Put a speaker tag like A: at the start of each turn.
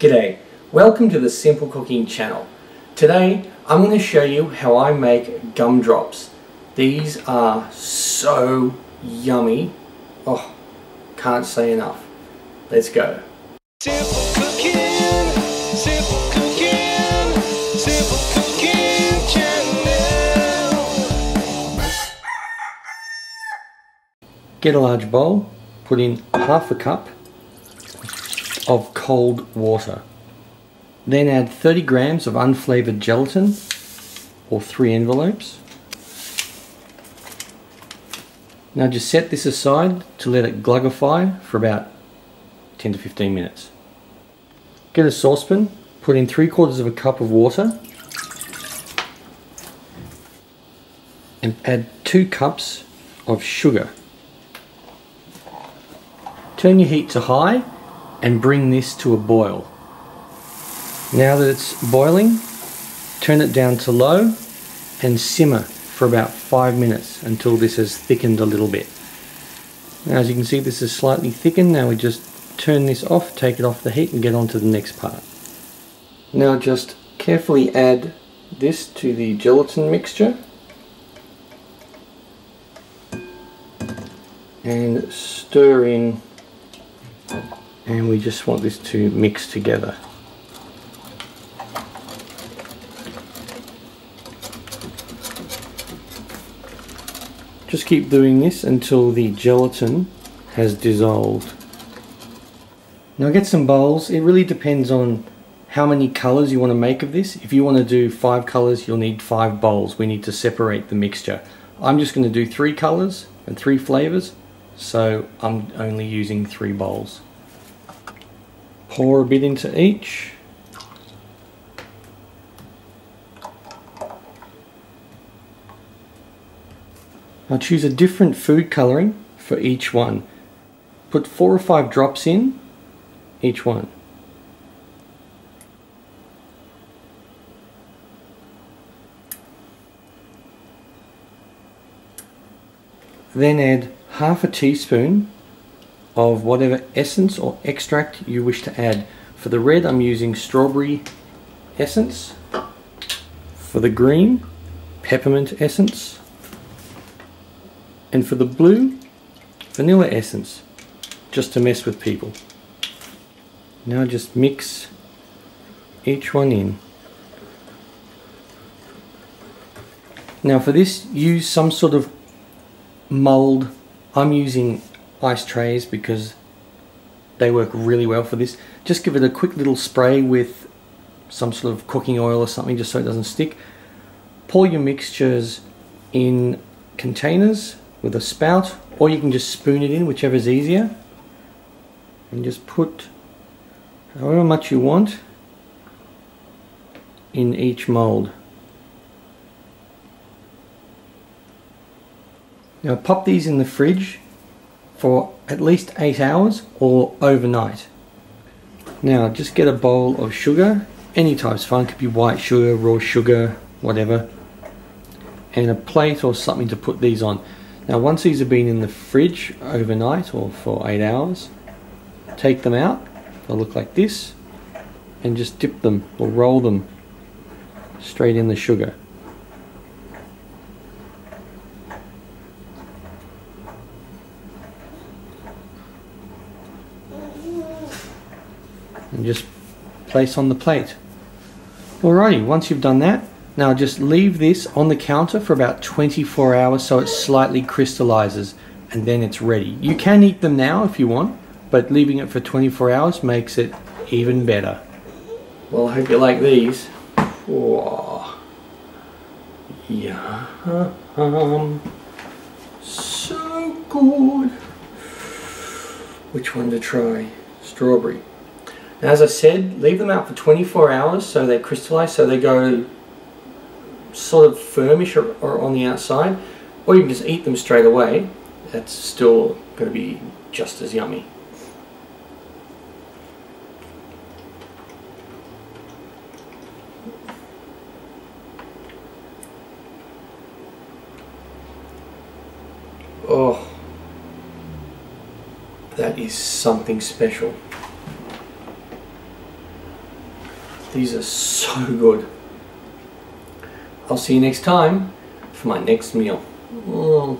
A: G'day, welcome to the Simple Cooking channel. Today I'm going to show you how I make gumdrops. These are so yummy. Oh, can't say enough. Let's go.
B: Simple cooking, simple cooking, simple cooking channel.
A: Get a large bowl, put in half a cup of cold water. Then add 30 grams of unflavored gelatin or three envelopes. Now just set this aside to let it glugify for about 10 to 15 minutes. Get a saucepan, put in three quarters of a cup of water and add two cups of sugar. Turn your heat to high and bring this to a boil. Now that it's boiling, turn it down to low and simmer for about five minutes until this has thickened a little bit. Now as you can see this is slightly thickened, now we just turn this off, take it off the heat and get on to the next part. Now just carefully add this to the gelatin mixture and stir in and we just want this to mix together. Just keep doing this until the gelatin has dissolved. Now get some bowls. It really depends on how many colors you want to make of this. If you want to do five colors, you'll need five bowls. We need to separate the mixture. I'm just going to do three colors and three flavors, so I'm only using three bowls. Pour a bit into each. Now choose a different food colouring for each one. Put four or five drops in each one. Then add half a teaspoon of whatever essence or extract you wish to add. For the red I'm using strawberry essence. For the green, peppermint essence. And for the blue, vanilla essence, just to mess with people. Now just mix each one in. Now for this, use some sort of mold. I'm using ice trays because they work really well for this. Just give it a quick little spray with some sort of cooking oil or something just so it doesn't stick. Pour your mixtures in containers with a spout or you can just spoon it in whichever is easier and just put however much you want in each mold. Now pop these in the fridge for at least 8 hours or overnight. Now just get a bowl of sugar, any type type's fine, could be white sugar, raw sugar, whatever, and a plate or something to put these on. Now once these have been in the fridge overnight or for 8 hours, take them out, they'll look like this, and just dip them or roll them straight in the sugar. And just place on the plate. Alrighty, once you've done that, now just leave this on the counter for about 24 hours so it slightly crystallizes and then it's ready. You can eat them now if you want, but leaving it for 24 hours makes it even better. Well, I hope you like these. Yeah. So good. Which one to try? Strawberry. As I said, leave them out for 24 hours so they crystallize, so they go sort of firmish or, or on the outside, or you can just eat them straight away. That's still going to be just as yummy. Oh, that is something special. These are so good. I'll see you next time for my next meal. Mm.